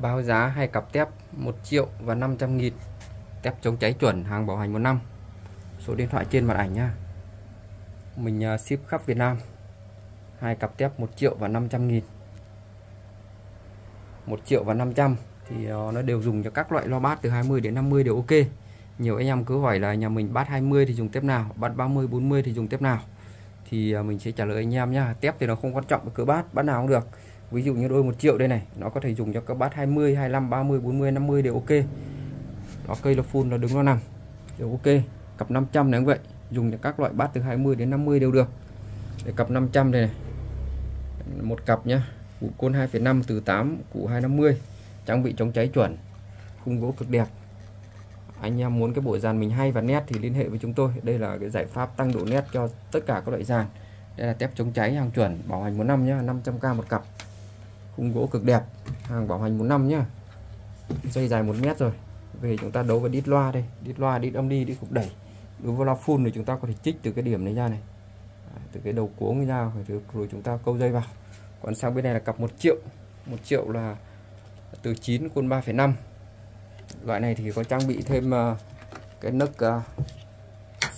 báo giá hai cặp tép 1 triệu và 500 nghìn. Tép chống cháy chuẩn, hàng bảo hành 1 năm. Số điện thoại trên màn ảnh nha mình à, ship khắp Việt Nam. Hai cặp tép 1 triệu và 500 nghìn. 1 triệu và 500 thì à, nó đều dùng cho các loại loa bát từ 20 đến 50 đều ok. Nhiều anh em cứ hỏi là nhà mình bát 20 thì dùng tép nào, bát 30 40 thì dùng tép nào. Thì à, mình sẽ trả lời anh em nhá. Tép thì nó không quan trọng cỡ bát bát nào cũng được ví dụ như đôi 1 triệu đây này nó có thể dùng cho các bát 20 25 30 40 50 đều ok. Nó cây là full là đứng nó nằm đều ok. Cặp 500 này cũng vậy dùng cho các loại bát từ 20 đến 50 đều được. Để cặp 500 đây này một cặp nhá cụ côn 2,5 từ 8 cụ 250 trang bị chống cháy chuẩn khung gỗ cực đẹp. Anh em muốn cái bộ dàn mình hay và nét thì liên hệ với chúng tôi. Đây là cái giải pháp tăng độ nét cho tất cả các loại dàn. Đây là tép chống cháy hàng chuẩn bảo hành một năm nhá 500k một cặp khung gỗ cực đẹp hàng bảo hành một năm nhá. Dây dài một mét rồi về chúng ta đấu với đít loa đây. Đít loa đít âm đi đít cục đẩy. Đối với loa full thì chúng ta có thể chích từ cái điểm này ra này. À, từ cái đầu cuống ra rồi chúng ta câu dây vào. Còn sang bên này là cặp 1 triệu. 1 triệu là từ 9 côn 3,5 loại này thì có trang bị thêm uh, cái nấc uh,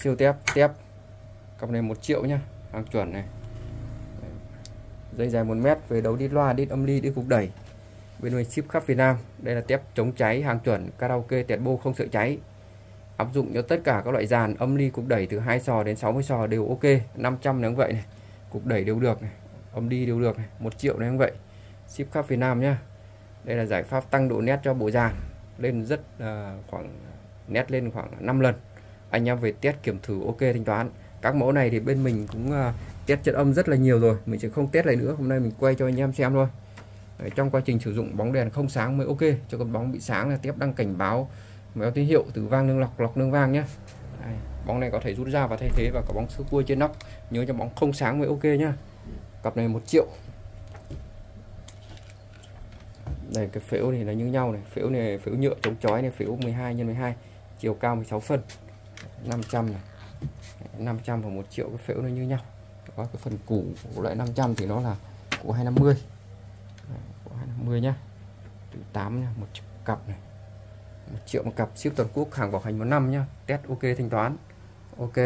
siêu tép tép. Cặp này 1 triệu nhá hàng chuẩn này dây dài 1 mét về đấu đi loa đi âm ly đi cục đẩy. Bên mình ship khắp Việt Nam. Đây là tép chống cháy hàng chuẩn karaoke tẹt bô không sợ cháy. Áp dụng cho tất cả các loại dàn âm ly cục đẩy từ 2 sò đến 60 sò đều ok. 500 nếu vậy này. Cục đẩy đều được này. Âm đi đều được này. 1 triệu nếu vậy. Ship khắp Việt Nam nhá. Đây là giải pháp tăng độ nét cho bộ dàn. Lên rất uh, khoảng nét lên khoảng 5 lần. Anh em về test kiểm thử ok thanh toán. Các mẫu này thì bên mình cũng uh, test chất âm rất là nhiều rồi. Mình sẽ không test lại nữa. Hôm nay mình quay cho anh em xem thôi. Đấy, trong quá trình sử dụng bóng đèn không sáng mới ok. Cho con bóng bị sáng là tiếp đăng cảnh báo báo tín hiệu từ vang nương lọc lọc nương vang nhé Đấy, bóng này có thể rút ra và thay thế và có bóng sữa cua trên nóc. Nhớ cho bóng không sáng mới ok nhá. Cặp này một triệu. Đây cái phễu này là như nhau này. Phễu này phễu nhựa chống chói này phễu 12 x 12 chiều cao 16 phân 500 này. 500 và 1 triệu cái phễu nó như nhau có cái phần củ của loại 500 thì nó là củ 250 củ 250 nhá. Từ 8 nhá, một cặp này. Một triệu một cặp, ship toàn quốc, hàng bảo hành một năm nhá. Test ok, thanh toán. Ok.